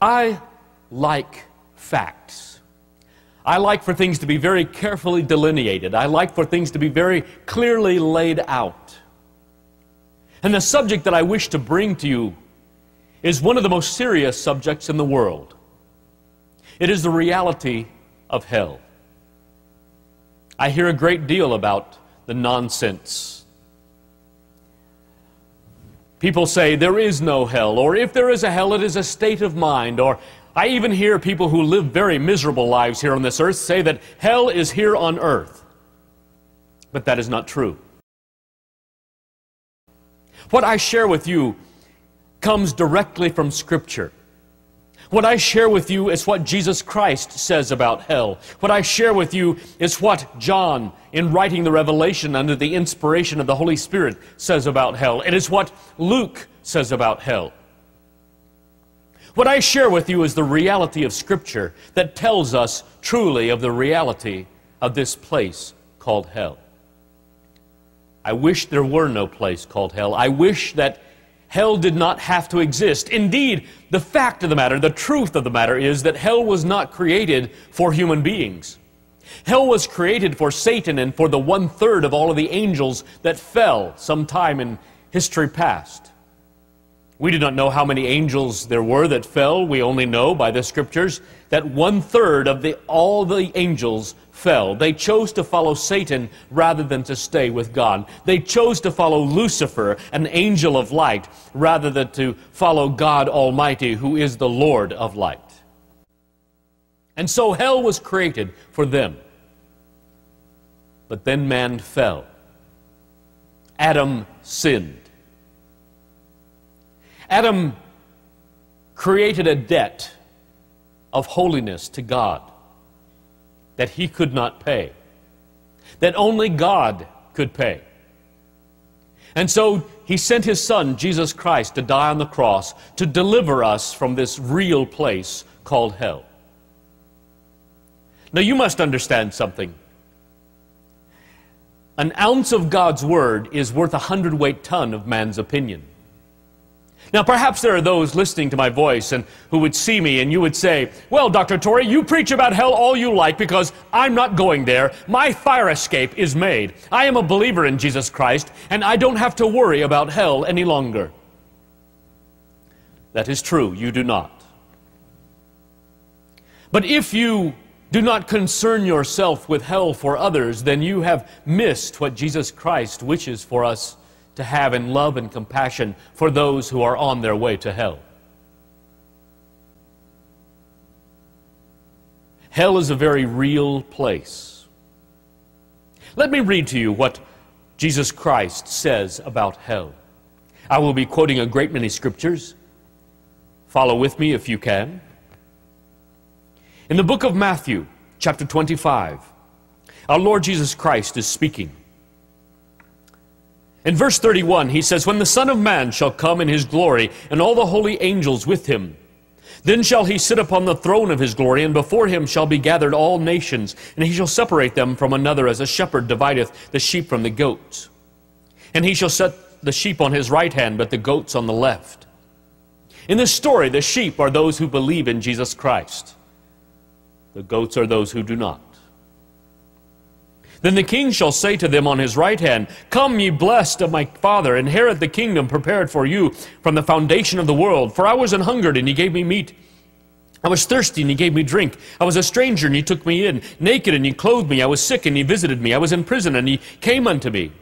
I like facts. I like for things to be very carefully delineated. I like for things to be very clearly laid out. And the subject that I wish to bring to you is one of the most serious subjects in the world. It is the reality of hell. I hear a great deal about the nonsense. People say there is no hell, or if there is a hell, it is a state of mind, or I even hear people who live very miserable lives here on this earth say that hell is here on earth. But that is not true. What I share with you comes directly from Scripture. What I share with you is what Jesus Christ says about hell. What I share with you is what John, in writing the Revelation under the inspiration of the Holy Spirit, says about hell. It is what Luke says about hell. What I share with you is the reality of Scripture that tells us truly of the reality of this place called hell. I wish there were no place called hell. I wish that hell did not have to exist. Indeed, the fact of the matter, the truth of the matter is that hell was not created for human beings. Hell was created for Satan and for the one third of all of the angels that fell sometime in history past. We do not know how many angels there were that fell. We only know by the scriptures that one third of the, all the angels fell. They chose to follow Satan rather than to stay with God. They chose to follow Lucifer, an angel of light, rather than to follow God Almighty, who is the Lord of light. And so hell was created for them. But then man fell. Adam sinned. Adam created a debt of holiness to God that he could not pay, that only God could pay. And so he sent his son, Jesus Christ, to die on the cross to deliver us from this real place called hell. Now you must understand something. An ounce of God's word is worth a hundredweight ton of man's opinion. Now, perhaps there are those listening to my voice and who would see me and you would say, Well, Dr. Torrey, you preach about hell all you like because I'm not going there. My fire escape is made. I am a believer in Jesus Christ and I don't have to worry about hell any longer. That is true, you do not. But if you do not concern yourself with hell for others, then you have missed what Jesus Christ wishes for us to have in love and compassion for those who are on their way to hell. Hell is a very real place. Let me read to you what Jesus Christ says about hell. I will be quoting a great many scriptures. Follow with me if you can. In the book of Matthew, chapter 25, our Lord Jesus Christ is speaking. In verse 31, he says, When the Son of Man shall come in his glory, and all the holy angels with him, then shall he sit upon the throne of his glory, and before him shall be gathered all nations, and he shall separate them from another, as a shepherd divideth the sheep from the goats. And he shall set the sheep on his right hand, but the goats on the left. In this story, the sheep are those who believe in Jesus Christ. The goats are those who do not. Then the king shall say to them on his right hand, Come, ye blessed of my father, inherit the kingdom prepared for you from the foundation of the world. For I was an hungered, and ye gave me meat. I was thirsty, and ye gave me drink. I was a stranger, and ye took me in. Naked, and ye clothed me. I was sick, and ye visited me. I was in prison, and ye came unto me.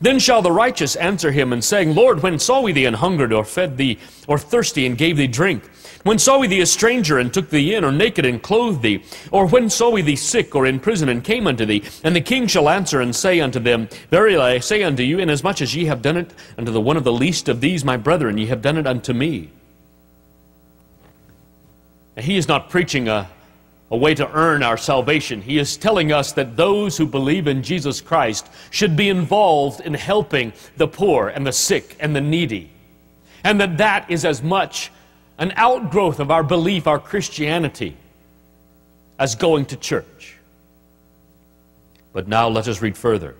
Then shall the righteous answer him, and saying, Lord, when saw we thee an hungered, or fed thee, or thirsty, and gave thee drink? When saw we thee a stranger, and took thee in, or naked, and clothed thee? Or when saw we thee sick, or in prison, and came unto thee? And the king shall answer and say unto them, Verily I say unto you, inasmuch as ye have done it unto the one of the least of these my brethren, ye have done it unto me. And he is not preaching a, a way to earn our salvation. He is telling us that those who believe in Jesus Christ should be involved in helping the poor and the sick and the needy. And that that is as much an outgrowth of our belief, our Christianity, as going to church. But now let us read further.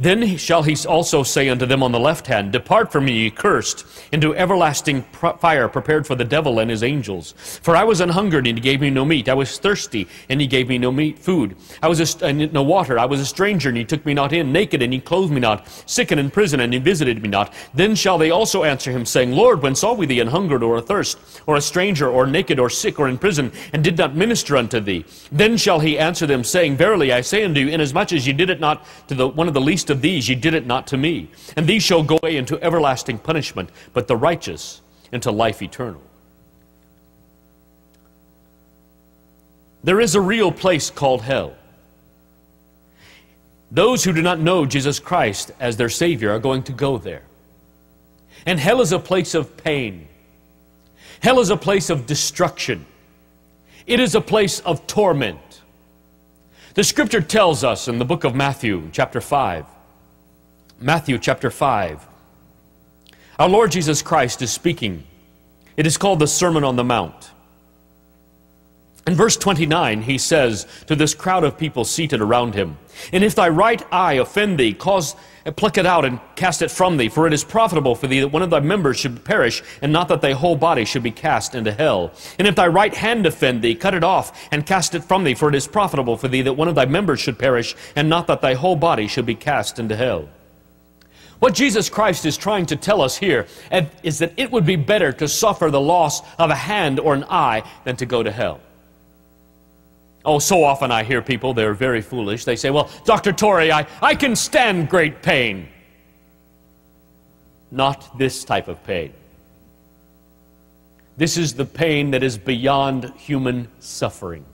Then shall he also say unto them on the left hand, Depart from me, ye cursed, into everlasting fire prepared for the devil and his angels. For I was an hungered, and he gave me no meat. I was thirsty, and he gave me no meat food. I was a, no water. I was a stranger, and he took me not in. Naked, and he clothed me not. Sick and in prison, and he visited me not. Then shall they also answer him, saying, Lord, when saw we thee an hungered, or athirst, or a stranger, or naked, or sick, or in prison, and did not minister unto thee? Then shall he answer them, saying, Verily I say unto you, inasmuch as ye did it not to the, one of the least of these, ye did it not to me. And these shall go away into everlasting punishment, but the righteous into life eternal. There is a real place called hell. Those who do not know Jesus Christ as their Savior are going to go there. And hell is a place of pain. Hell is a place of destruction. It is a place of torment. The scripture tells us in the book of Matthew, chapter 5, Matthew chapter 5, our Lord Jesus Christ is speaking. It is called the Sermon on the Mount. In verse 29, he says to this crowd of people seated around him, And if thy right eye offend thee, cause uh, pluck it out and cast it from thee, for it is profitable for thee that one of thy members should perish, and not that thy whole body should be cast into hell. And if thy right hand offend thee, cut it off and cast it from thee, for it is profitable for thee that one of thy members should perish, and not that thy whole body should be cast into hell. What Jesus Christ is trying to tell us here is that it would be better to suffer the loss of a hand or an eye than to go to hell. Oh, so often I hear people, they're very foolish. They say, Well, Dr. Torrey, I, I can stand great pain. Not this type of pain. This is the pain that is beyond human suffering.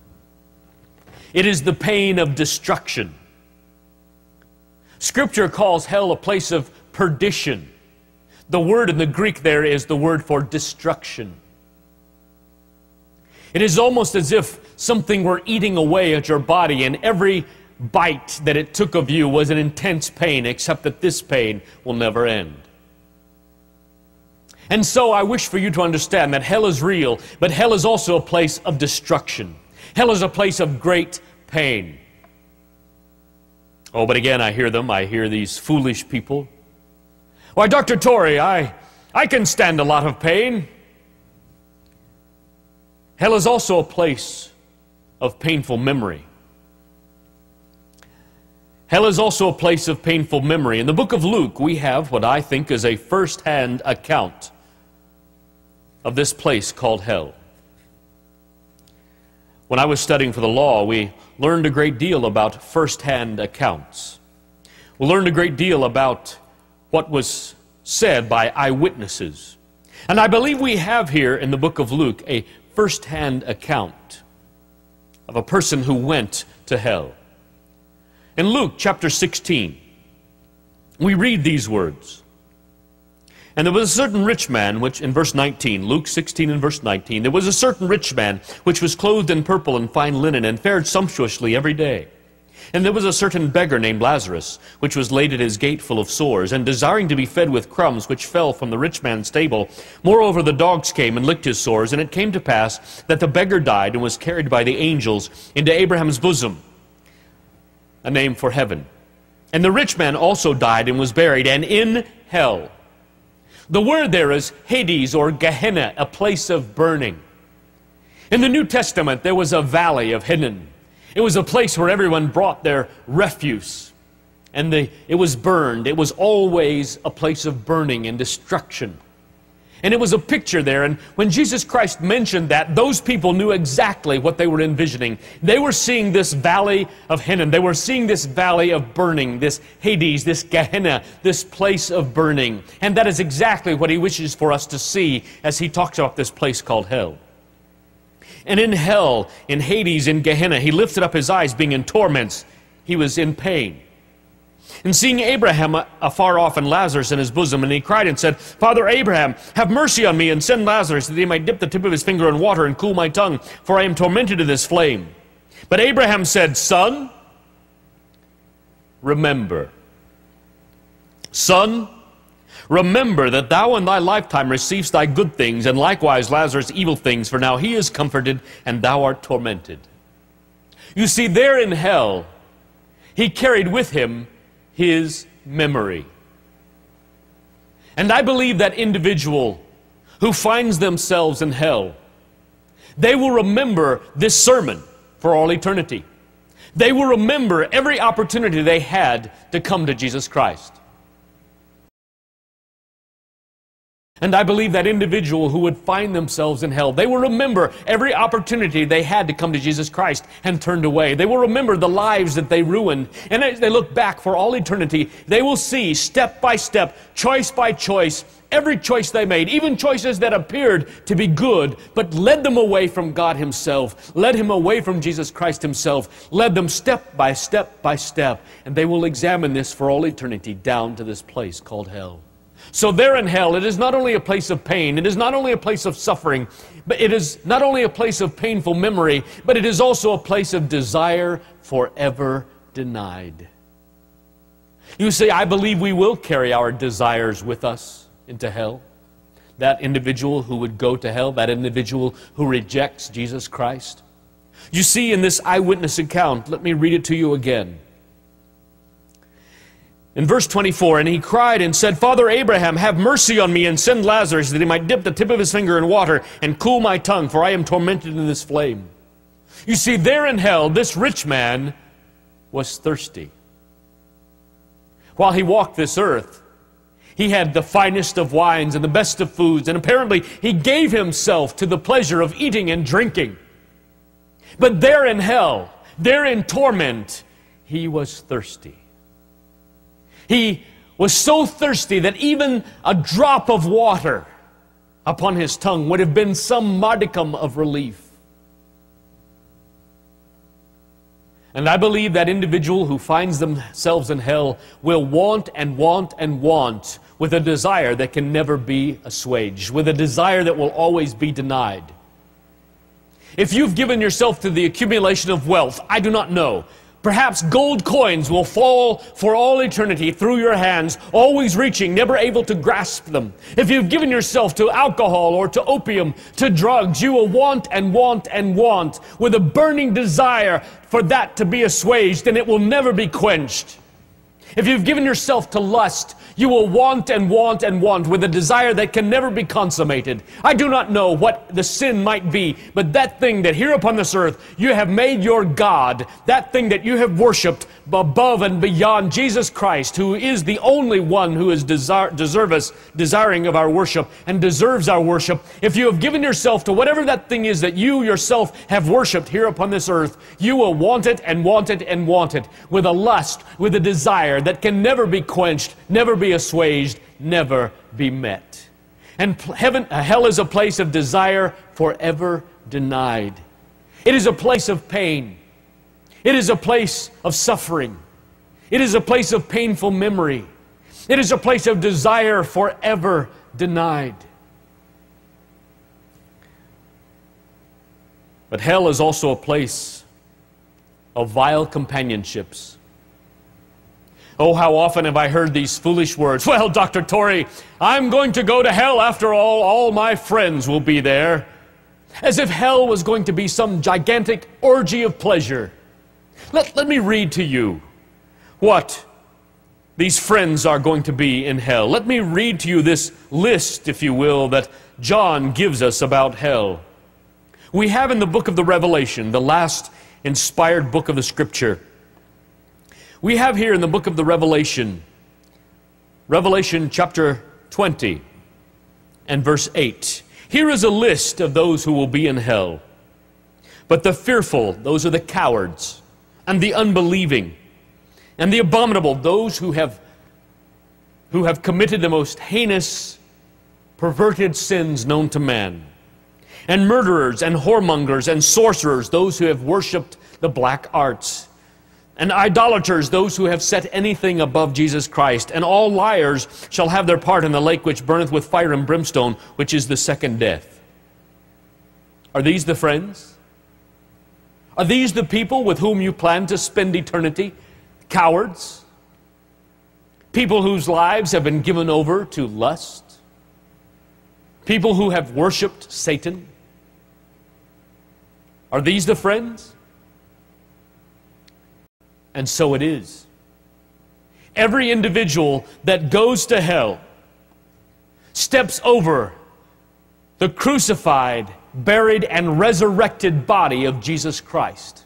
It is the pain of destruction. Scripture calls hell a place of perdition. The word in the Greek there is the word for destruction. It is almost as if something were eating away at your body, and every bite that it took of you was an intense pain, except that this pain will never end. And so I wish for you to understand that hell is real, but hell is also a place of destruction. Hell is a place of great pain. Oh, but again, I hear them. I hear these foolish people. Why, Dr. Torrey, I, I can stand a lot of pain. Hell is also a place of painful memory. Hell is also a place of painful memory. In the book of Luke, we have what I think is a first hand account of this place called hell. When I was studying for the law, we learned a great deal about first hand accounts. We learned a great deal about what was said by eyewitnesses. And I believe we have here in the book of Luke a first-hand account of a person who went to hell. In Luke chapter 16, we read these words. And there was a certain rich man, which in verse 19, Luke 16 and verse 19, there was a certain rich man which was clothed in purple and fine linen and fared sumptuously every day. And there was a certain beggar named Lazarus, which was laid at his gate full of sores, and desiring to be fed with crumbs which fell from the rich man's table. Moreover, the dogs came and licked his sores, and it came to pass that the beggar died and was carried by the angels into Abraham's bosom, a name for heaven. And the rich man also died and was buried, and in hell. The word there is Hades or Gehenna, a place of burning. In the New Testament, there was a valley of Hinnom it was a place where everyone brought their refuse. And the, it was burned. It was always a place of burning and destruction. And it was a picture there. And when Jesus Christ mentioned that, those people knew exactly what they were envisioning. They were seeing this valley of Hinnom. They were seeing this valley of burning, this Hades, this Gehenna, this place of burning. And that is exactly what he wishes for us to see as he talks about this place called hell. And in hell, in Hades, in Gehenna, he lifted up his eyes, being in torments. He was in pain. And seeing Abraham afar off and Lazarus in his bosom, and he cried and said, Father Abraham, have mercy on me, and send Lazarus that he might dip the tip of his finger in water and cool my tongue, for I am tormented in this flame. But Abraham said, Son, remember. Son, Remember that thou in thy lifetime receivest thy good things, and likewise Lazarus evil things, for now he is comforted, and thou art tormented. You see, there in hell, he carried with him his memory. And I believe that individual who finds themselves in hell, they will remember this sermon for all eternity. They will remember every opportunity they had to come to Jesus Christ. And I believe that individual who would find themselves in hell, they will remember every opportunity they had to come to Jesus Christ and turned away. They will remember the lives that they ruined. And as they look back for all eternity, they will see step by step, choice by choice, every choice they made, even choices that appeared to be good, but led them away from God Himself, led Him away from Jesus Christ Himself, led them step by step by step. And they will examine this for all eternity down to this place called hell. So, there in hell, it is not only a place of pain, it is not only a place of suffering, but it is not only a place of painful memory, but it is also a place of desire forever denied. You say, I believe we will carry our desires with us into hell. That individual who would go to hell, that individual who rejects Jesus Christ. You see in this eyewitness account, let me read it to you again. In verse 24, and he cried and said, Father Abraham, have mercy on me and send Lazarus that he might dip the tip of his finger in water and cool my tongue, for I am tormented in this flame. You see, there in hell, this rich man was thirsty. While he walked this earth, he had the finest of wines and the best of foods, and apparently he gave himself to the pleasure of eating and drinking. But there in hell, there in torment, he was thirsty. He was so thirsty that even a drop of water upon his tongue would have been some modicum of relief. And I believe that individual who finds themselves in hell will want and want and want with a desire that can never be assuaged, with a desire that will always be denied. If you've given yourself to the accumulation of wealth, I do not know. Perhaps gold coins will fall for all eternity through your hands, always reaching, never able to grasp them. If you've given yourself to alcohol or to opium, to drugs, you will want and want and want with a burning desire for that to be assuaged and it will never be quenched. If you've given yourself to lust, you will want and want and want with a desire that can never be consummated. I do not know what the sin might be, but that thing that here upon this earth you have made your God, that thing that you have worshiped above and beyond Jesus Christ, who is the only one who is desire, deserves, desiring of our worship and deserves our worship. If you have given yourself to whatever that thing is that you yourself have worshiped here upon this earth, you will want it and want it and want it with a lust, with a desire that can never be quenched, never be assuaged, never be met. And heaven, uh, hell is a place of desire forever denied. It is a place of pain. It is a place of suffering. It is a place of painful memory. It is a place of desire forever denied. But hell is also a place of vile companionships Oh, how often have I heard these foolish words? Well, Dr. Torrey, I'm going to go to hell after all. All my friends will be there. As if hell was going to be some gigantic orgy of pleasure. Let, let me read to you what these friends are going to be in hell. Let me read to you this list, if you will, that John gives us about hell. We have in the book of the Revelation, the last inspired book of the Scripture, we have here in the book of the Revelation, Revelation chapter 20 and verse 8. Here is a list of those who will be in hell. But the fearful, those are the cowards, and the unbelieving, and the abominable, those who have, who have committed the most heinous, perverted sins known to man, and murderers, and whoremongers, and sorcerers, those who have worshipped the black arts and idolaters, those who have set anything above Jesus Christ, and all liars shall have their part in the lake which burneth with fire and brimstone, which is the second death. Are these the friends? Are these the people with whom you plan to spend eternity? Cowards? People whose lives have been given over to lust? People who have worshiped Satan? Are these the friends? And so it is. Every individual that goes to hell steps over the crucified, buried, and resurrected body of Jesus Christ.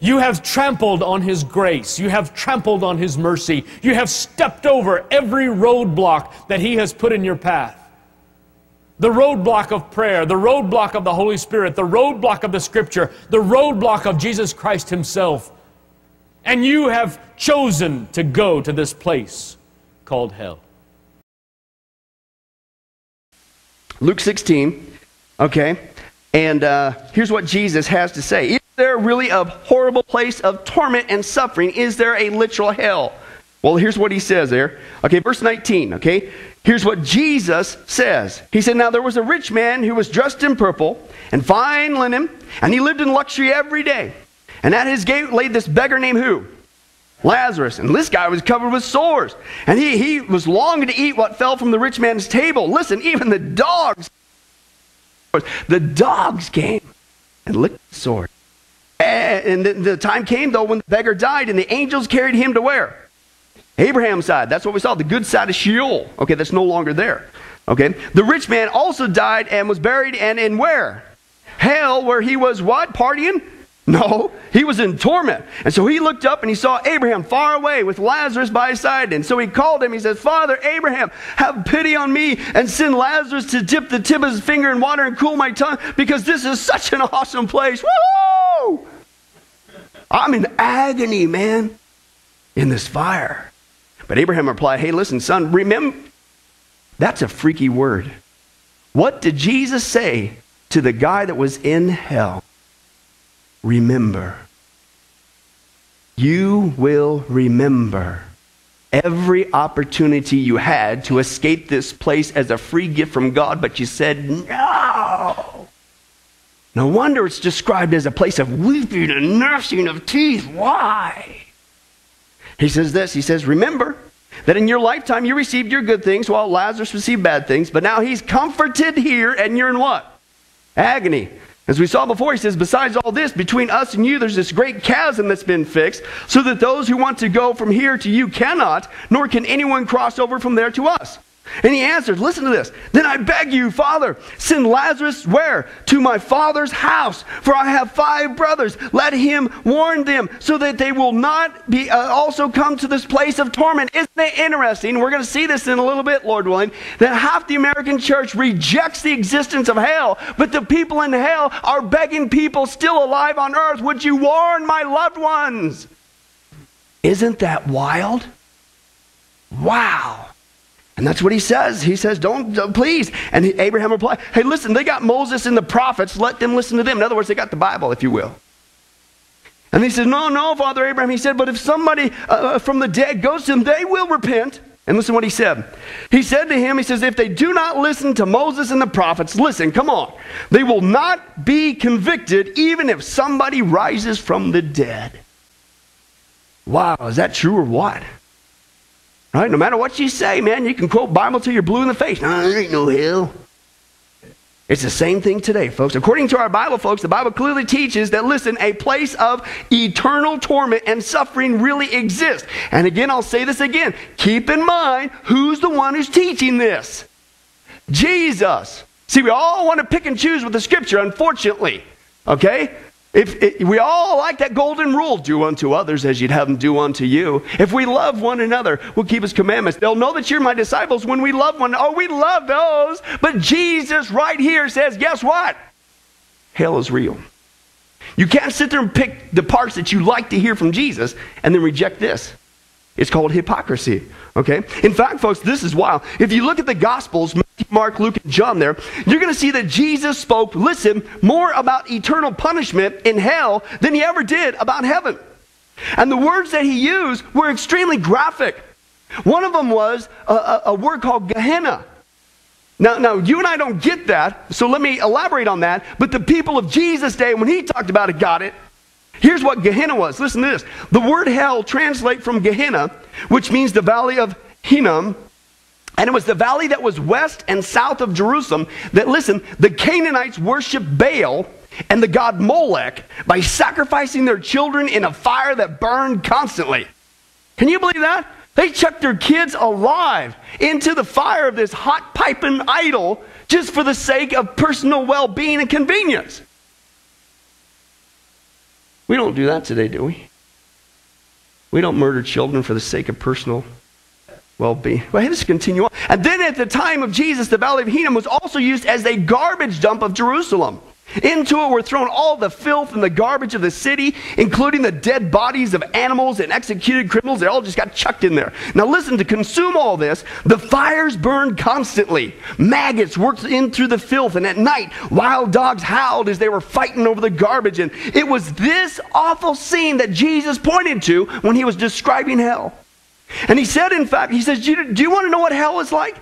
You have trampled on His grace. You have trampled on His mercy. You have stepped over every roadblock that He has put in your path. The roadblock of prayer, the roadblock of the Holy Spirit, the roadblock of the Scripture, the roadblock of Jesus Christ Himself. And you have chosen to go to this place called hell. Luke 16, okay? And uh, here's what Jesus has to say Is there really a horrible place of torment and suffering? Is there a literal hell? Well, here's what he says there. Okay, verse 19, okay? Here's what Jesus says. He said, Now there was a rich man who was dressed in purple and fine linen, and he lived in luxury every day. And at his gate lay this beggar named who? Lazarus. And this guy was covered with sores. And he, he was longing to eat what fell from the rich man's table. Listen, even the dogs, the dogs came and licked the sores. Eh, and the, the time came, though, when the beggar died, and the angels carried him to where? Abraham's side. That's what we saw, the good side of Sheol. Okay, that's no longer there. Okay, the rich man also died and was buried, and in where? Hell, where he was what? Partying? No, he was in torment. And so he looked up and he saw Abraham far away with Lazarus by his side. And so he called him. He says, Father Abraham, have pity on me and send Lazarus to dip the tip of his finger in water and cool my tongue because this is such an awesome place. Woo! I'm in agony, man, in this fire. But Abraham replied, Hey, listen, son, remember, that's a freaky word. What did Jesus say to the guy that was in hell? Remember. You will remember every opportunity you had to escape this place as a free gift from God, but you said no. No wonder it's described as a place of weeping and gnashing of teeth. Why? He says this He says, Remember that in your lifetime you received your good things while Lazarus received bad things, but now he's comforted here and you're in what? Agony. As we saw before, he says, besides all this, between us and you, there's this great chasm that's been fixed, so that those who want to go from here to you cannot, nor can anyone cross over from there to us. And he answered, Listen to this. Then I beg you, Father, send Lazarus where? To my father's house, for I have five brothers. Let him warn them so that they will not be uh, also come to this place of torment. Isn't it interesting? We're going to see this in a little bit, Lord willing, that half the American church rejects the existence of hell, but the people in hell are begging people still alive on earth, Would you warn my loved ones? Isn't that wild? Wow. And that's what he says. He says, don't, don't please. And Abraham replied, hey, listen, they got Moses and the prophets. Let them listen to them. In other words, they got the Bible, if you will. And he says, no, no, Father Abraham. He said, but if somebody uh, uh from the dead goes to them, they will repent. And listen what he said. He said to him, he says, if they do not listen to Moses and the prophets, listen, come on. They will not be convicted even if somebody rises from the dead. Wow, is that true or what? Right? No matter what you say, man, you can quote Bible till you're blue in the face. No, there ain't no hell. It's the same thing today, folks. According to our Bible, folks, the Bible clearly teaches that, listen, a place of eternal torment and suffering really exists. And again, I'll say this again. Keep in mind who's the one who's teaching this Jesus. See, we all want to pick and choose with the scripture, unfortunately. Okay? If, we all like that golden rule, do unto others as you'd have them do unto you. If we love one another, we'll keep his commandments. They'll know that you're my disciples when we love one. Oh, we love those. But Jesus right here says, guess what? Hell is real. You can't sit there and pick the parts that you like to hear from Jesus and then reject this. It's called hypocrisy. Okay? In fact, folks, this is wild. If you look at the Gospels, Matthew, Mark, Luke, and John there, you're going to see that Jesus spoke, listen, more about eternal punishment in hell than he ever did about heaven. And the words that he used were extremely graphic. One of them was a, a, a word called Gehenna. Now, now, you and I don't get that, so let me elaborate on that. But the people of Jesus' day, when he talked about it, got it. Here's what Gehenna was. Listen to this. The word hell translate from Gehenna, which means the valley of Hinnom. And it was the valley that was west and south of Jerusalem that, listen, the Canaanites worshiped Baal and the god Molech by sacrificing their children in a fire that burned constantly. Can you believe that? They chucked their kids alive into the fire of this hot piping idol just for the sake of personal well being and convenience. We don't do that today, do we? We don't murder children for the sake of personal well being. Well, let's continue on. And then at the time of Jesus, the Valley of Hinnom was also used as a garbage dump of Jerusalem. Into it were thrown all the filth and the garbage of the city, including the dead bodies of animals and executed criminals. They all just got chucked in there. Now, listen, to consume all this, the fires burned constantly. Maggots worked in through the filth, and at night, wild dogs howled as they were fighting over the garbage. And it was this awful scene that Jesus pointed to when he was describing hell. And he said, in fact, he says, Do you, do you want to know what hell is like?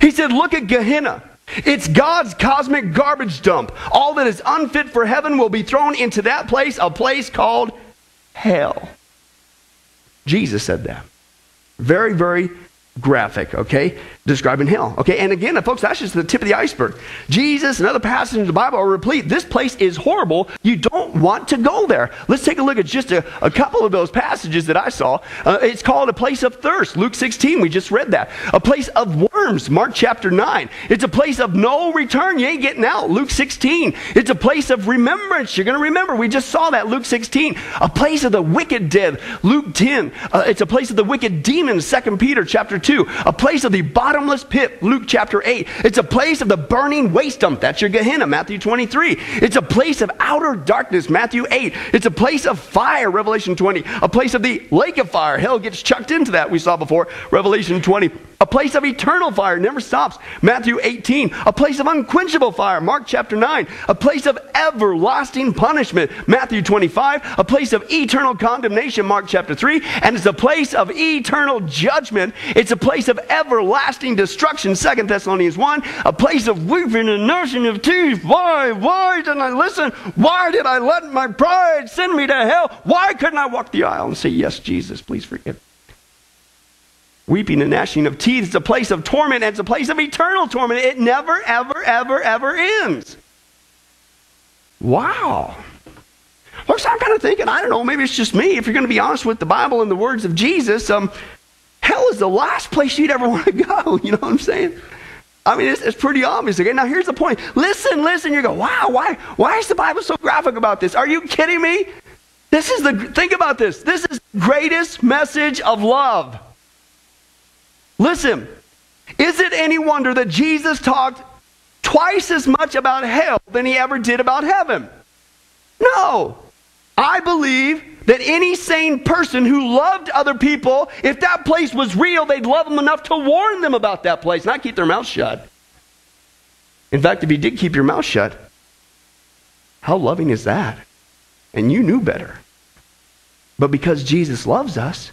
He said, Look at Gehenna. It's God's cosmic garbage dump. All that is unfit for heaven will be thrown into that place, a place called hell. Jesus said that. Very, very graphic, okay? Describing hell, okay? And again, folks, that's just the tip of the iceberg. Jesus and other passages in the Bible are replete. This place is horrible. You don't want to go there. Let's take a look at just a, a couple of those passages that I saw. Uh, it's called a place of thirst, Luke 16. We just read that. A place of worms, Mark chapter 9. It's a place of no return. You ain't getting out, Luke 16. It's a place of remembrance. You're going to remember. We just saw that, Luke 16. A place of the wicked dead, Luke 10. Uh, it's a place of the wicked demons, 2 Peter chapter 2. A place of the bottomless pit, Luke chapter 8. It's a place of the burning waste dump. That's your Gehenna, Matthew 23. It's a place of outer darkness, Matthew 8. It's a place of fire, Revelation 20. A place of the lake of fire. Hell gets chucked into that, we saw before, Revelation 20. A place of eternal fire, never stops, Matthew 18. A place of unquenchable fire, Mark chapter 9. A place of everlasting punishment, Matthew 25. A place of eternal condemnation, Mark chapter 3. And it's a place of eternal judgment. It's a place of everlasting destruction, 2 Thessalonians 1. A place of weeping and gnashing of teeth. Why? Why didn't I listen? Why did I let my pride send me to hell? Why couldn't I walk the aisle and say, Yes, Jesus, please forgive weeping and gnashing of teeth. It's a place of torment, and it's a place of eternal torment. It never, ever, ever, ever ends. Wow. Well, so I'm kind of thinking, I don't know, maybe it's just me. If you're going to be honest with the Bible and the words of Jesus, um, hell is the last place you'd ever want to go. You know what I'm saying? I mean, it's, it's, pretty obvious. Okay, now here's the point. Listen, listen. You go, wow, why, why is the Bible so graphic about this? Are you kidding me? This is the, think about this. This is greatest message of love. Listen, is it any wonder that Jesus talked twice as much about hell than he ever did about heaven? No. I believe that any sane person who loved other people, if that place was real, they'd love them enough to warn them about that place, not keep their mouth shut. In fact, if you did keep your mouth shut, how loving is that? And you knew better. But because Jesus loves us,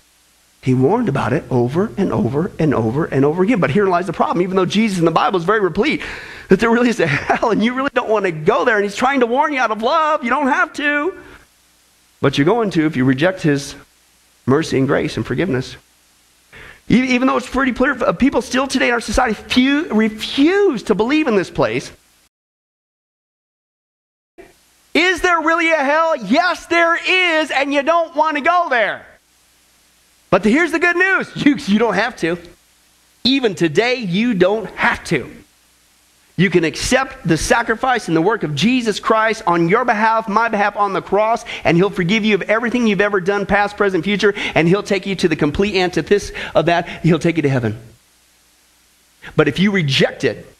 he warned about it over and over and over and over again. But here lies the problem. Even though Jesus in the Bible is very replete, that there really is a hell and you really don't want to go there. And he's trying to warn you out of love. You don't have to. But you're going to if you reject his mercy and grace and forgiveness. Even though it's pretty clear, uh, people still today in our society refuse to believe in this place. Is there really a hell? Yes, there is, and you don't want to go there. But here's the good news you, you don't have to. Even today, you don't have to. You can accept the sacrifice and the work of Jesus Christ on your behalf, my behalf on the cross, and He'll forgive you of everything you've ever done, past, present, future, and He'll take you to the complete antithesis of that. He'll take you to heaven. But if you reject it,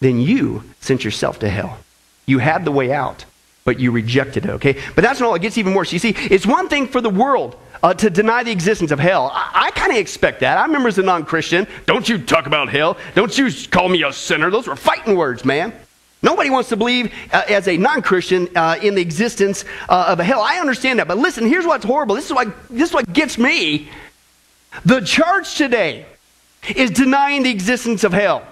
then you sent yourself to hell. You had the way out, but you rejected it, okay? But that's not all. It gets even worse. You see, it's one thing for the world uh, to deny the existence of hell. I, I kind of expect that. I remember as a non Christian, don't you talk about hell. Don't you call me a sinner. Those were fighting words, man. Nobody wants to believe uh, as a non Christian uh, in the existence uh, of a hell. I understand that. But listen, here's what's horrible. This is what, this is what gets me. The church today is denying the existence of hell.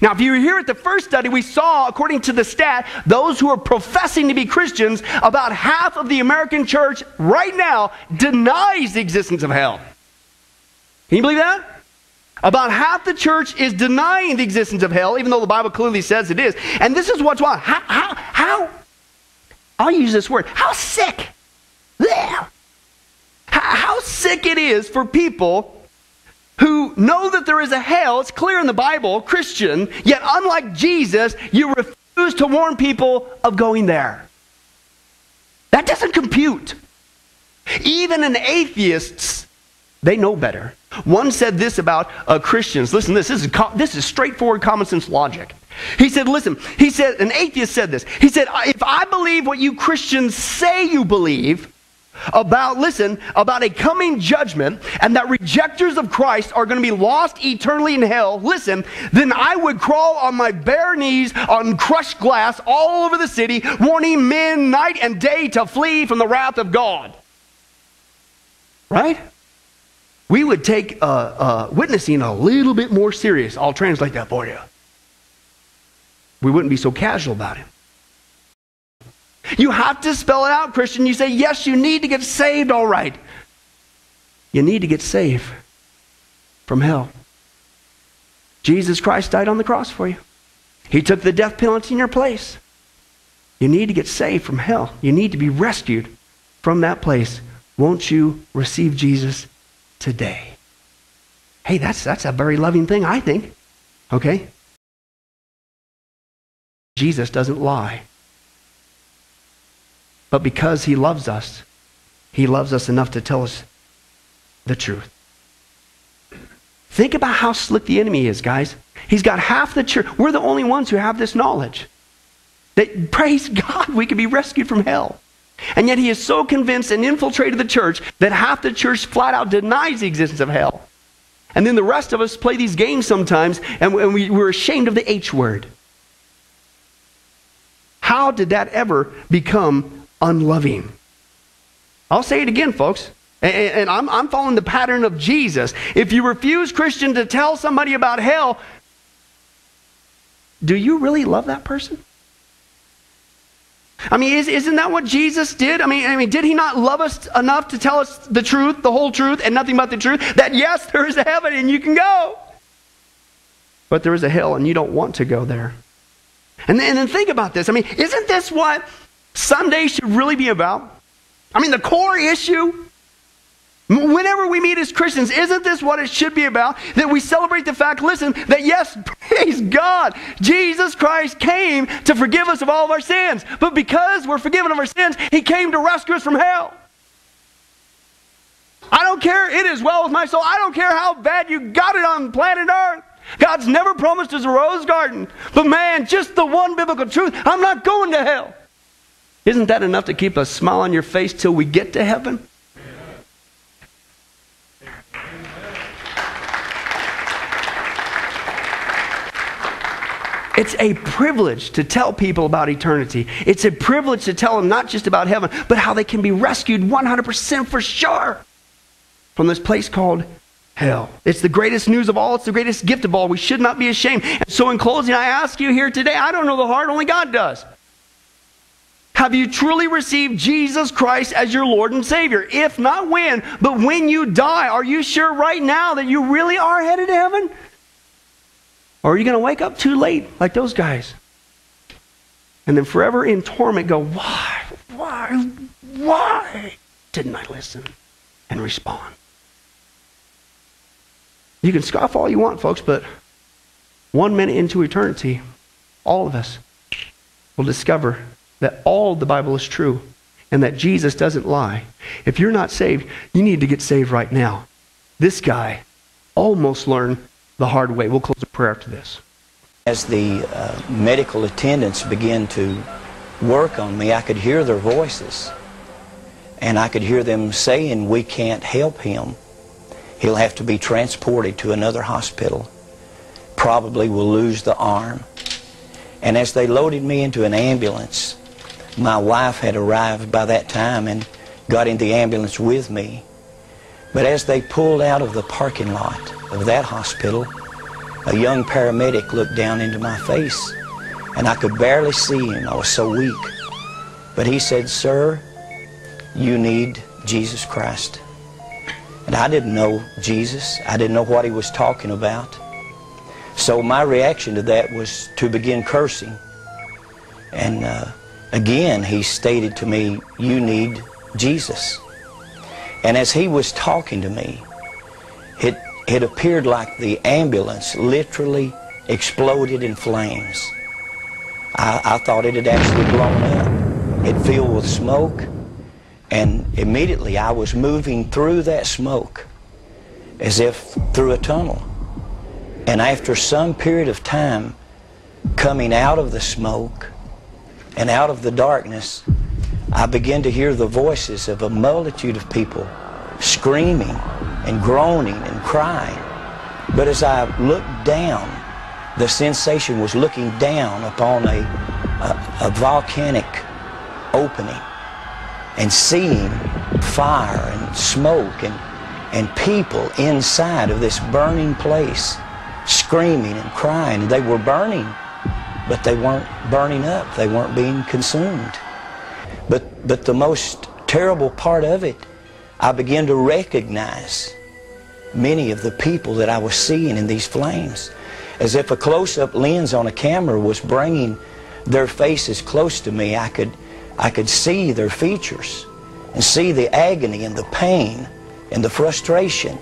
Now, if you were here at the first study, we saw, according to the stat, those who are professing to be Christians, about half of the American church right now denies the existence of hell. Can you believe that? About half the church is denying the existence of hell, even though the Bible clearly says it is. And this is what's wrong. How, how, how I'll use this word, how sick. How, how sick it is for people who know that there is a hell. It's clear in the Bible, Christian, yet unlike Jesus, you refuse to warn people of going there. That doesn't compute. Even an atheists, they know better. One said this about uh, Christians. Listen, this, this is, this is straightforward common sense logic. He said, listen, he said, an atheist said this. He said, if I believe what you Christians say you believe, about, listen, about a coming judgment and that rejectors of Christ are going to be lost eternally in hell, listen, then I would crawl on my bare knees on crushed glass all over the city, warning men night and day to flee from the wrath of God. Right? We would take uh, uh, witnessing a little bit more serious. I'll translate that for you. We wouldn't be so casual about it. You have to spell it out, Christian. You say, yes, you need to get saved, all right. You need to get saved from hell. Jesus Christ died on the cross for you. He took the death penalty in your place. You need to get saved from hell. You need to be rescued from that place. Won't you receive Jesus today? Hey, that's, that's a very loving thing, I think. Okay? Jesus doesn't lie. But because he loves us, he loves us enough to tell us the truth. Think about how slick the enemy is, guys. He's got half the church. We're the only ones who have this knowledge. That, praise God, we can be rescued from hell. And yet he is so convinced and infiltrated the church that half the church flat out denies the existence of hell. And then the rest of us play these games sometimes and we, we're ashamed of the H word. How did that ever become unloving. I'll say it again, folks. And, I'm, I'm following the pattern of Jesus. If you refuse, Christian, to tell somebody about hell, do you really love that person? I mean, is, isn't that what Jesus did? I mean, I mean, did he not love us enough to tell us the truth, the whole truth, and nothing but the truth? That yes, there is a heaven and you can go. But there is a hell and you don't want to go there. And then think about this. I mean, isn't this what Sunday should really be about? I mean, the core issue, whenever we meet as Christians, isn't this what it should be about? That we celebrate the fact, listen, that yes, praise God, Jesus Christ came to forgive us of all of our sins. But because we're forgiven of our sins, He came to rescue us from hell. I don't care, it is well with my soul. I don't care how bad you got it on planet Earth. God's never promised us a rose garden. But man, just the one biblical truth I'm not going to hell. Isn't that enough to keep a smile on your face till we get to heaven? It's a privilege to tell people about eternity. It's a privilege to tell them not just about heaven, but how they can be rescued 100% for sure from this place called hell. It's the greatest news of all. It's the greatest gift of all. We should not be ashamed. And so, in closing, I ask you here today I don't know the heart, only God does. Have you truly received Jesus Christ as your Lord and Savior? If not, when? But when you die, are you sure right now that you really are headed to heaven? Or are you going to wake up too late like those guys? And then forever in torment go, why, why, why didn't I listen and respond? You can scoff all you want, folks, but one minute into eternity, all of us will discover that all the Bible is true and that Jesus doesn't lie. If you're not saved, you need to get saved right now. This guy almost learned the hard way. We'll close the prayer after this. As the uh, medical attendants began to work on me, I could hear their voices. And I could hear them saying, we can't help him. He'll have to be transported to another hospital. Probably will lose the arm. And as they loaded me into an ambulance, my wife had arrived by that time and got in the ambulance with me. But as they pulled out of the parking lot of that hospital, a young paramedic looked down into my face and I could barely see him. I was so weak. But he said, Sir, you need Jesus Christ. And I didn't know Jesus. I didn't know what he was talking about. So my reaction to that was to begin cursing. And uh, Again, he stated to me, you need Jesus. And as he was talking to me, it, it appeared like the ambulance literally exploded in flames. I, I thought it had actually blown up. It filled with smoke. And immediately I was moving through that smoke as if through a tunnel. And after some period of time, coming out of the smoke and out of the darkness, I began to hear the voices of a multitude of people screaming and groaning and crying. But as I looked down, the sensation was looking down upon a, a, a volcanic opening and seeing fire and smoke and, and people inside of this burning place screaming and crying. They were burning, but they weren't burning up. They weren't being consumed. But, but the most terrible part of it, I began to recognize many of the people that I was seeing in these flames. As if a close-up lens on a camera was bringing their faces close to me, I could, I could see their features and see the agony and the pain and the frustration.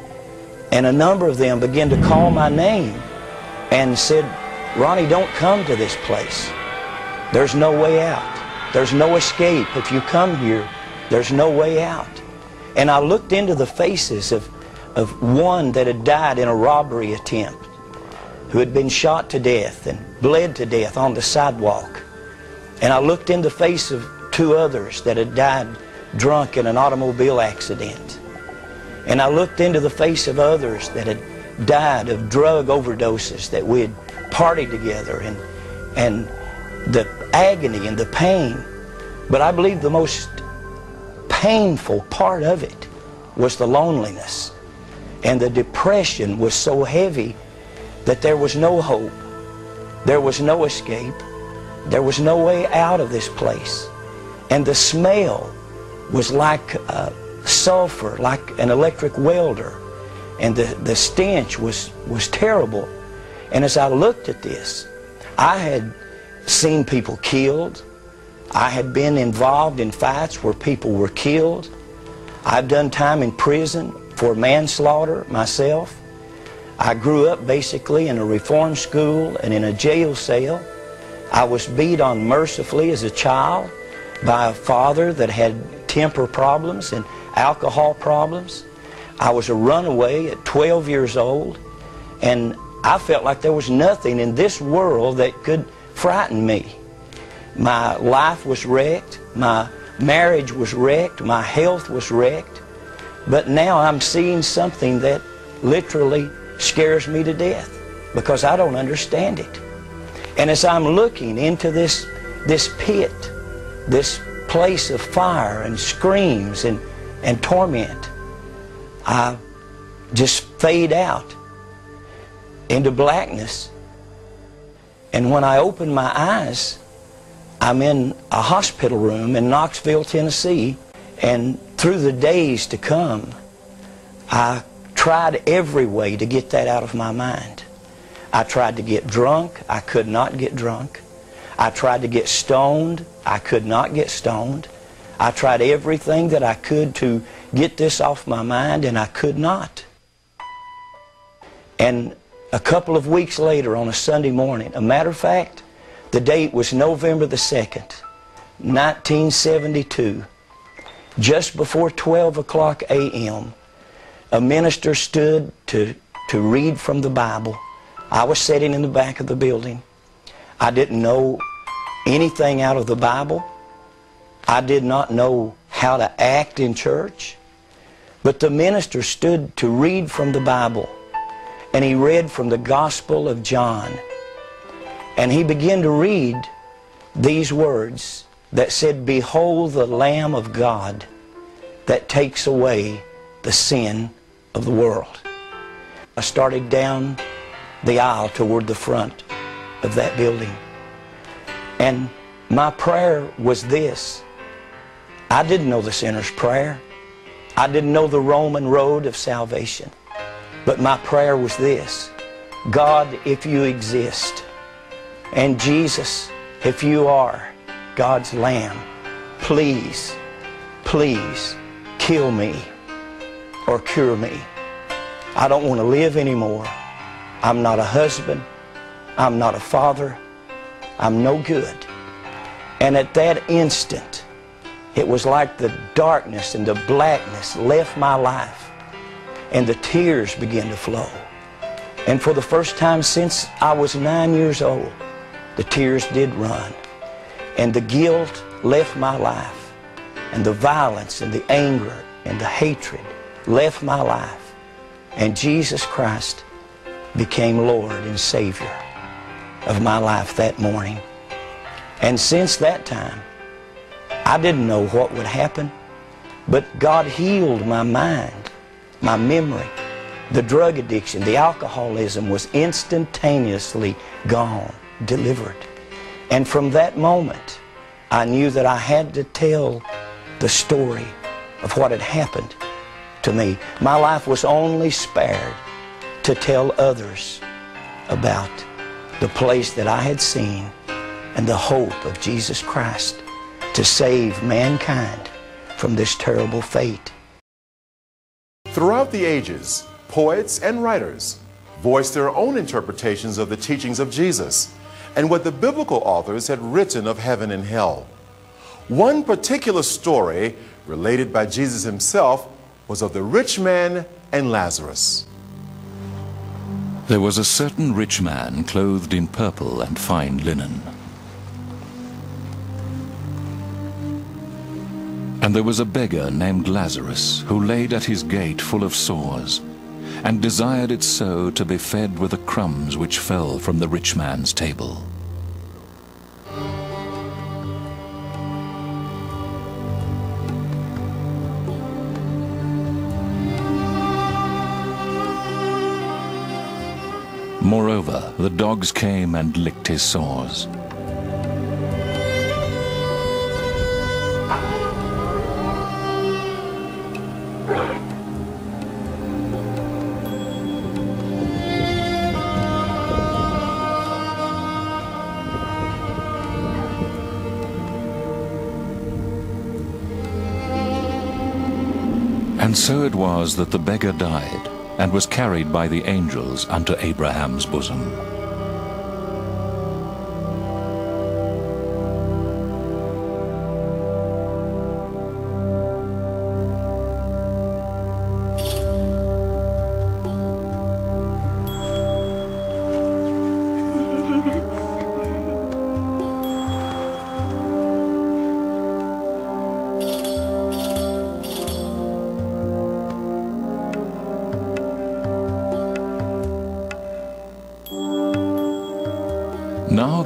And a number of them began to call my name and said, Ronnie, don't come to this place. There's no way out. There's no escape. If you come here, there's no way out. And I looked into the faces of, of one that had died in a robbery attempt, who had been shot to death and bled to death on the sidewalk. And I looked in the face of two others that had died drunk in an automobile accident. And I looked into the face of others that had died of drug overdoses that we had partied together and, and the agony and the pain. But I believe the most painful part of it was the loneliness. And the depression was so heavy that there was no hope. There was no escape. There was no way out of this place. And the smell was like uh, sulfur, like an electric welder. And the, the stench was, was terrible. And as I looked at this, I had seen people killed. I had been involved in fights where people were killed. I've done time in prison for manslaughter myself. I grew up basically in a reform school and in a jail cell. I was beat on mercifully as a child by a father that had temper problems and alcohol problems. I was a runaway at 12 years old, and I felt like there was nothing in this world that could frighten me. My life was wrecked. My marriage was wrecked. My health was wrecked. But now I'm seeing something that literally scares me to death because I don't understand it. And as I'm looking into this, this pit, this place of fire and screams and, and torment, I just fade out into blackness. And when I opened my eyes, I'm in a hospital room in Knoxville, Tennessee. And through the days to come, I tried every way to get that out of my mind. I tried to get drunk. I could not get drunk. I tried to get stoned. I could not get stoned. I tried everything that I could to get this off my mind, and I could not. And a couple of weeks later on a Sunday morning, a matter of fact, the date was November the 2nd, 1972. Just before 12 o'clock a.m., a minister stood to, to read from the Bible. I was sitting in the back of the building. I didn't know anything out of the Bible. I did not know how to act in church. But the minister stood to read from the Bible and he read from the Gospel of John. And he began to read these words that said, Behold the Lamb of God that takes away the sin of the world. I started down the aisle toward the front of that building. And my prayer was this. I didn't know the sinner's prayer. I didn't know the Roman road of salvation. But my prayer was this God, if you exist, and Jesus, if you are God's Lamb, please, please kill me or cure me. I don't want to live anymore. I'm not a husband. I'm not a father. I'm no good. And at that instant, it was like the darkness and the blackness left my life, and the tears began to flow. And for the first time since I was nine years old, the tears did run. And the guilt left my life. And the violence and the anger and the hatred left my life. And Jesus Christ became Lord and Savior of my life that morning. And since that time, I didn't know what would happen, but God healed my mind, my memory. The drug addiction, the alcoholism was instantaneously gone, delivered. And from that moment, I knew that I had to tell the story of what had happened to me. My life was only spared to tell others about the place that I had seen and the hope of Jesus Christ to save mankind from this terrible fate. Throughout the ages, poets and writers voiced their own interpretations of the teachings of Jesus and what the biblical authors had written of heaven and hell. One particular story related by Jesus himself was of the rich man and Lazarus. There was a certain rich man clothed in purple and fine linen. And there was a beggar named Lazarus who laid at his gate full of sores, and desired it so to be fed with the crumbs which fell from the rich man's table. Moreover, the dogs came and licked his sores. And so it was that the beggar died and was carried by the angels unto Abraham's bosom.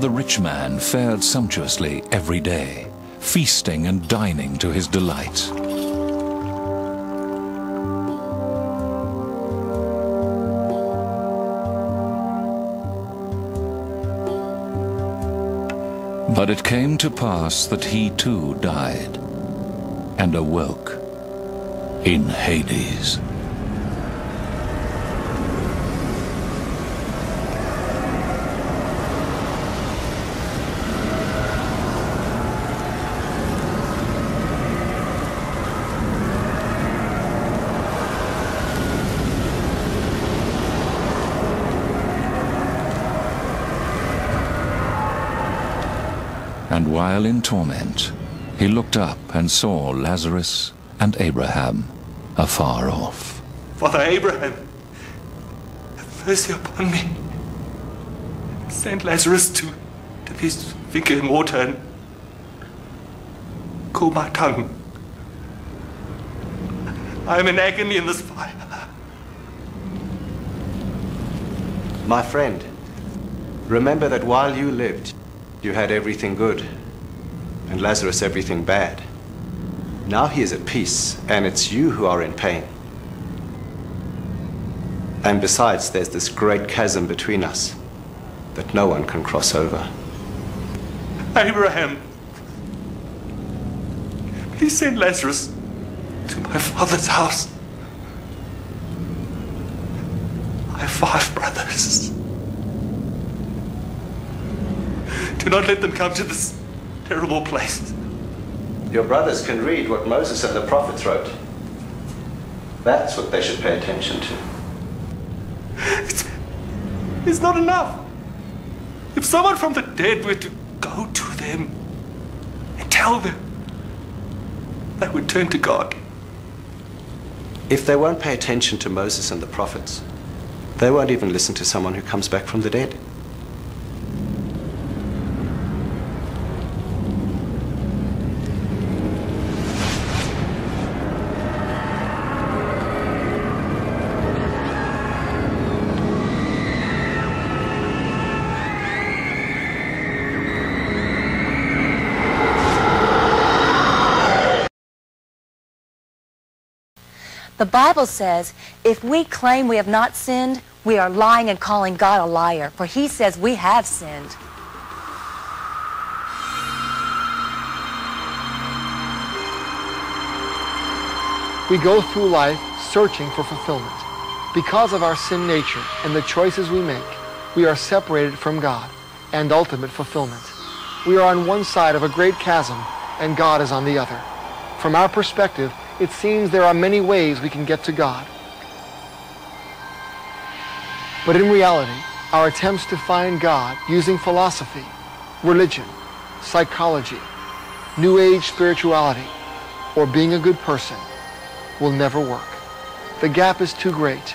The rich man fared sumptuously every day, feasting and dining to his delight. But it came to pass that he too died and awoke in Hades. And while in torment, he looked up and saw Lazarus and Abraham afar off. Father Abraham, have mercy upon me. Send Lazarus to, to this vicar in water and cool my tongue. I am in agony in this fire. My friend, remember that while you lived, you had everything good, and Lazarus everything bad. Now he is at peace, and it's you who are in pain. And besides, there's this great chasm between us that no one can cross over. Abraham, please send Lazarus to my father's house. I have five brothers. Do not let them come to this terrible place. Your brothers can read what Moses and the prophets wrote. That's what they should pay attention to. It's, it's not enough. If someone from the dead were to go to them and tell them, they would turn to God. If they won't pay attention to Moses and the prophets, they won't even listen to someone who comes back from the dead. The Bible says, if we claim we have not sinned, we are lying and calling God a liar, for he says we have sinned. We go through life searching for fulfillment. Because of our sin nature and the choices we make, we are separated from God and ultimate fulfillment. We are on one side of a great chasm and God is on the other. From our perspective, it seems there are many ways we can get to God. But in reality, our attempts to find God using philosophy, religion, psychology, New Age spirituality, or being a good person will never work. The gap is too great,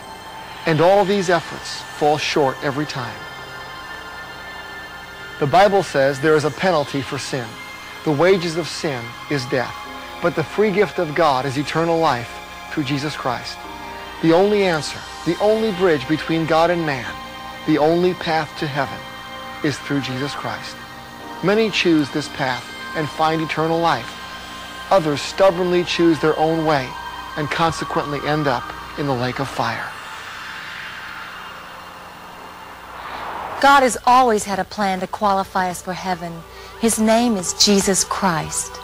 and all these efforts fall short every time. The Bible says there is a penalty for sin. The wages of sin is death, but the free gift of God is eternal life through Jesus Christ. The only answer, the only bridge between God and man, the only path to heaven is through Jesus Christ. Many choose this path and find eternal life. Others stubbornly choose their own way and consequently end up in the lake of fire. God has always had a plan to qualify us for heaven. His name is Jesus Christ.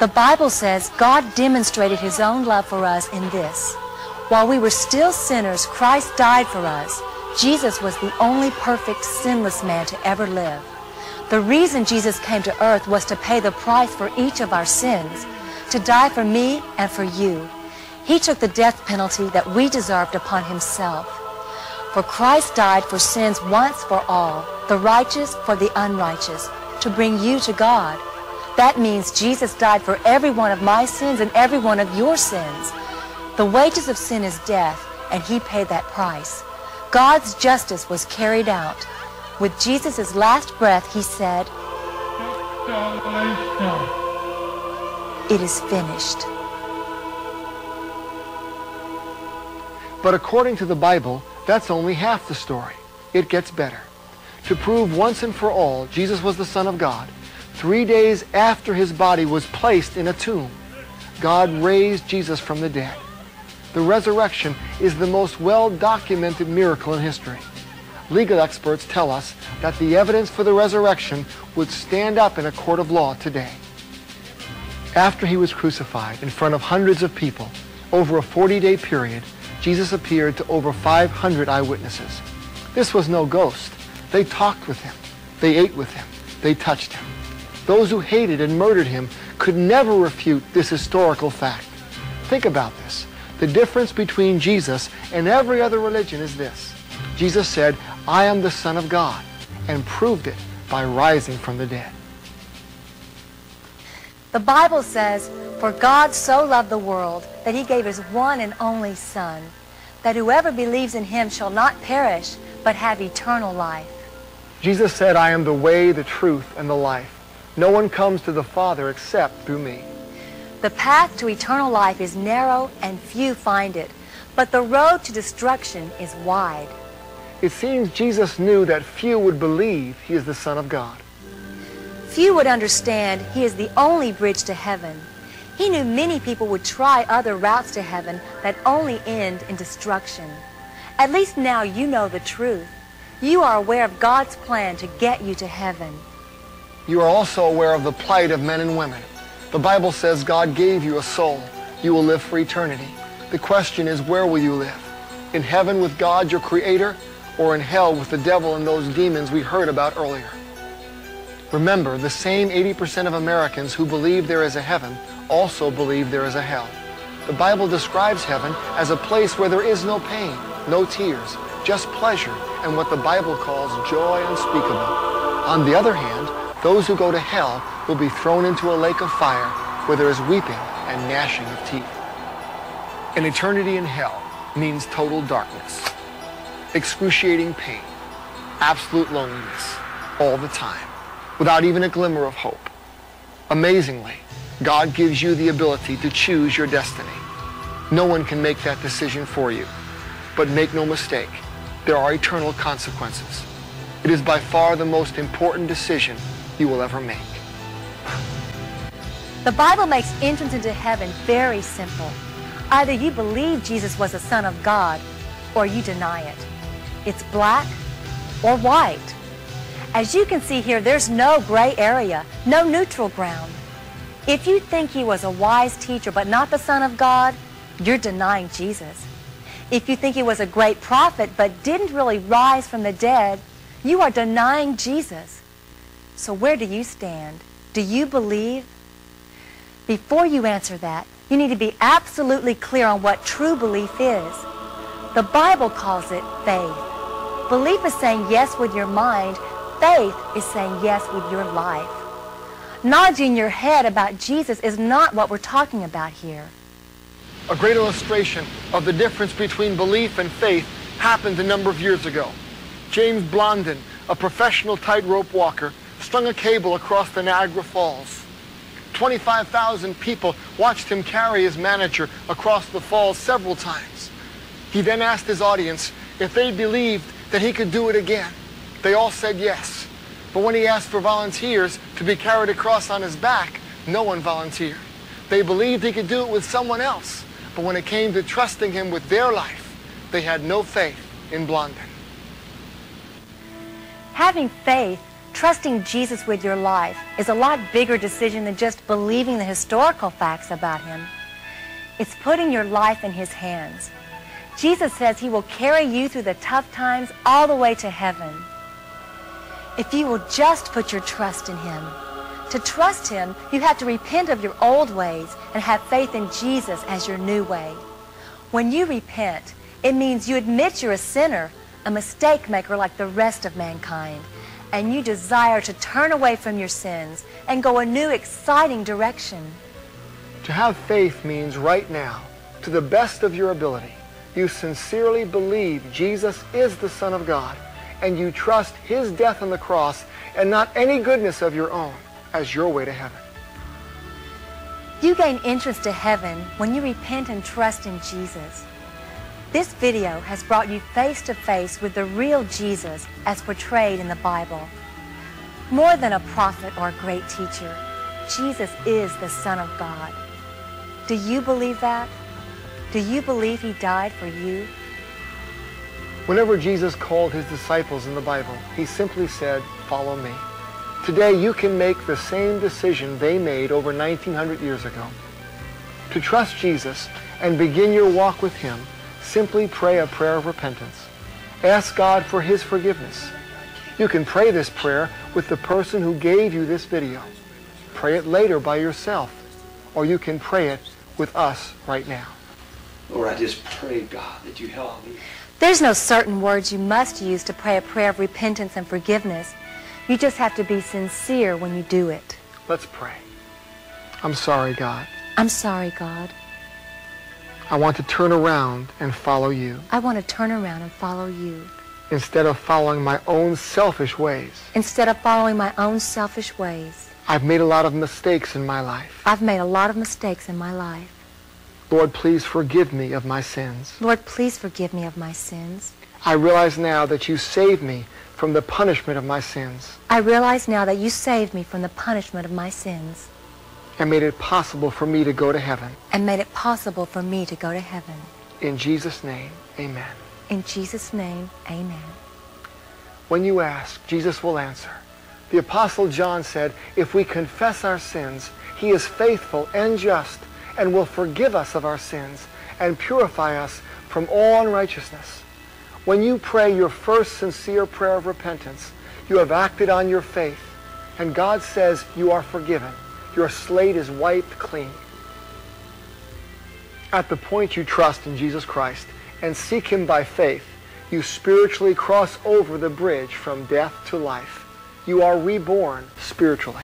The Bible says God demonstrated his own love for us in this. While we were still sinners, Christ died for us. Jesus was the only perfect, sinless man to ever live. The reason Jesus came to earth was to pay the price for each of our sins, to die for me and for you. He took the death penalty that we deserved upon himself. For Christ died for sins once for all, the righteous for the unrighteous, to bring you to God. That means Jesus died for every one of my sins and every one of your sins. The wages of sin is death, and he paid that price. God's justice was carried out. With Jesus' last breath, he said, It is finished. But according to the Bible, that's only half the story. It gets better. To prove once and for all Jesus was the Son of God, three days after his body was placed in a tomb, God raised Jesus from the dead. The resurrection is the most well-documented miracle in history. Legal experts tell us that the evidence for the resurrection would stand up in a court of law today. After he was crucified in front of hundreds of people, over a 40-day period, Jesus appeared to over 500 eyewitnesses. This was no ghost. They talked with him. They ate with him. They touched him. Those who hated and murdered him could never refute this historical fact. Think about this. The difference between Jesus and every other religion is this. Jesus said, I am the Son of God, and proved it by rising from the dead. The Bible says, For God so loved the world that he gave his one and only Son, that whoever believes in him shall not perish, but have eternal life. Jesus said, I am the way, the truth, and the life. No one comes to the Father except through me. The path to eternal life is narrow and few find it, but the road to destruction is wide. It seems Jesus knew that few would believe he is the Son of God. Few would understand he is the only bridge to heaven. He knew many people would try other routes to heaven that only end in destruction. At least now you know the truth. You are aware of God's plan to get you to heaven. You are also aware of the plight of men and women. The Bible says God gave you a soul. You will live for eternity. The question is, where will you live? In heaven with God, your creator, or in hell with the devil and those demons we heard about earlier? Remember, the same 80% of Americans who believe there is a heaven also believe there is a hell. The Bible describes heaven as a place where there is no pain, no tears, just pleasure, and what the Bible calls joy unspeakable. On the other hand, those who go to hell will be thrown into a lake of fire where there is weeping and gnashing of teeth. An eternity in hell means total darkness, excruciating pain, absolute loneliness all the time, without even a glimmer of hope. Amazingly, God gives you the ability to choose your destiny. No one can make that decision for you. But make no mistake, there are eternal consequences. It is by far the most important decision you will ever make. The Bible makes entrance into heaven very simple. Either you believe Jesus was the Son of God, or you deny it. It's black or white. As you can see here, there's no gray area, no neutral ground. If you think he was a wise teacher but not the Son of God, you're denying Jesus. If you think he was a great prophet but didn't really rise from the dead, you are denying Jesus. So where do you stand? Do you believe? Before you answer that, you need to be absolutely clear on what true belief is. The Bible calls it faith. Belief is saying yes with your mind. Faith is saying yes with your life. Nodding your head about Jesus is not what we're talking about here. A great illustration of the difference between belief and faith happened a number of years ago. James Blondin, a professional tightrope walker, strung a cable across the Niagara Falls. 25,000 people watched him carry his manager across the falls several times. He then asked his audience if they believed that he could do it again. They all said yes. But when he asked for volunteers to be carried across on his back, no one volunteered. They believed he could do it with someone else. But when it came to trusting him with their life, they had no faith in Blondin. Having faith, trusting Jesus with your life, is a lot bigger decision than just believing the historical facts about him. It's putting your life in his hands. Jesus says he will carry you through the tough times all the way to heaven. If you will just put your trust in him. To trust him, you have to repent of your old ways and have faith in Jesus as your new way. When you repent, it means you admit you're a sinner, a mistake maker like the rest of mankind, and you desire to turn away from your sins and go a new, exciting direction. To have faith means right now, to the best of your ability, you sincerely believe Jesus is the Son of God, and you trust his death on the cross and not any goodness of your own as your way to heaven. You gain entrance to heaven when you repent and trust in Jesus. This video has brought you face to face with the real Jesus as portrayed in the Bible. More than a prophet or a great teacher, Jesus is the Son of God. Do you believe that? Do you believe he died for you? Whenever Jesus called his disciples in the Bible, he simply said, follow me. Today you can make the same decision they made over 1900 years ago. To trust Jesus and begin your walk with him, simply pray a prayer of repentance. Ask God for his forgiveness. You can pray this prayer with the person who gave you this video. Pray it later by yourself, or you can pray it with us right now. Lord, I just pray, God, that you help me. There's no certain words you must use to pray a prayer of repentance and forgiveness. You just have to be sincere when you do it. Let's pray. I'm sorry, God. I'm sorry, God. I want to turn around and follow you. I want to turn around and follow you. Instead of following my own selfish ways. Instead of following my own selfish ways. I've made a lot of mistakes in my life. I've made a lot of mistakes in my life. Lord, please forgive me of my sins. Lord, please forgive me of my sins. I realize now that you saved me from the punishment of my sins. I realize now that you saved me from the punishment of my sins. And made it possible for me to go to heaven. And made it possible for me to go to heaven. In Jesus' name, amen. In Jesus' name, amen. When you ask, Jesus will answer. The Apostle John said, if we confess our sins, he is faithful and just and will forgive us of our sins and purify us from all unrighteousness. When you pray your first sincere prayer of repentance, you have acted on your faith. And God says you are forgiven. Your slate is wiped clean. At the point you trust in Jesus Christ and seek Him by faith, you spiritually cross over the bridge from death to life. You are reborn spiritually.